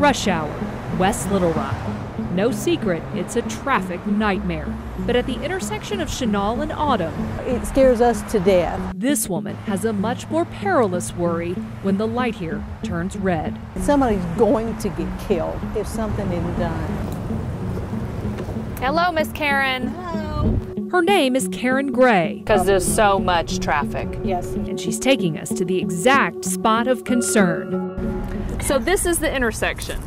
Rush hour, West Little Rock. No secret, it's a traffic nightmare. But at the intersection of Chenal and Autumn, It scares us to death. this woman has a much more perilous worry when the light here turns red. Somebody's going to get killed if something isn't done. Hello, Miss Karen. Hello. Her name is Karen Gray, Because there's so much traffic. Yes. and she's taking us to the exact spot of concern. So this is the intersection.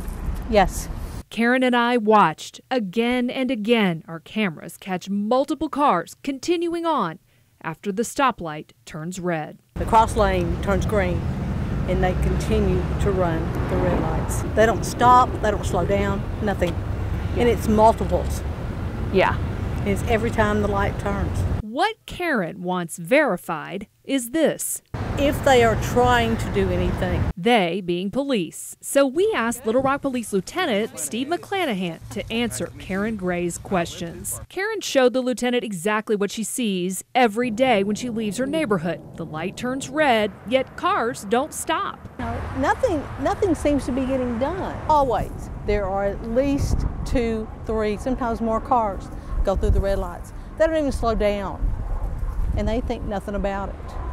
Yes. Karen and I watched again and again. Our cameras catch multiple cars continuing on after the stoplight turns red. The cross lane turns green and they continue to run the red lights. They don't stop, they don't slow down, nothing. And it's multiples. Yeah. It's every time the light turns. What Karen wants verified is this If they are trying to do anything, they being police. So we asked Little Rock Police Lieutenant Steve McClanahan to answer Karen Gray's questions. Karen showed the lieutenant exactly what she sees every day when she leaves her neighborhood. The light turns red, yet cars don't stop. no, nothing nothing seems to be getting done. Always. There are at least two, three, sometimes more cars go through the red lights. They don't even slow down. And they think nothing about it.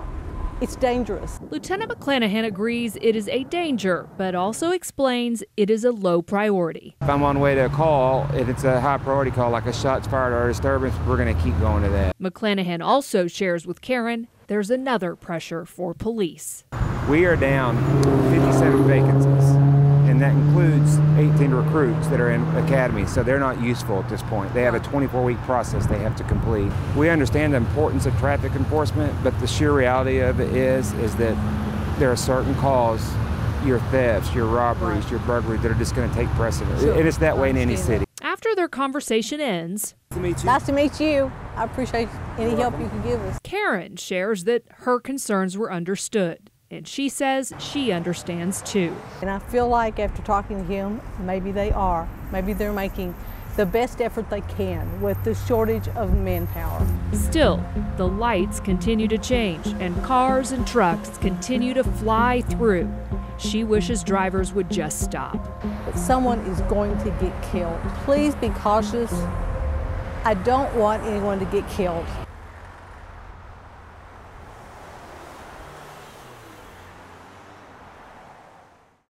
It's dangerous. Lieutenant McClanahan agrees it is a danger, but also explains it is a low priority. If I'm on way to a call, if it's a high priority call like a shots fired or a disturbance, we're going to keep going to that. McClanahan also shares with Karen there's another pressure for police. We are down 57 vacancies, 15 recruits that are in academy, so they're not useful at this point. They have a 24 week process they have to complete. We understand the importance of traffic enforcement, but the sheer reality of it is, is that there are certain calls, your thefts, your robberies, your burglaries, that are just going to take precedence. Sure. And it's that way in any city. After their conversation ends, nice to meet you. Nice to meet you. I appreciate any help you can give us. Karen shares that her concerns were understood and she says she understands too. And I feel like after talking to him, maybe they are. Maybe they're making the best effort they can with the shortage of manpower. Still, the lights continue to change, and cars and trucks continue to fly through. She wishes drivers would just stop. But someone is going to get killed. Please be cautious. I don't want anyone to get killed.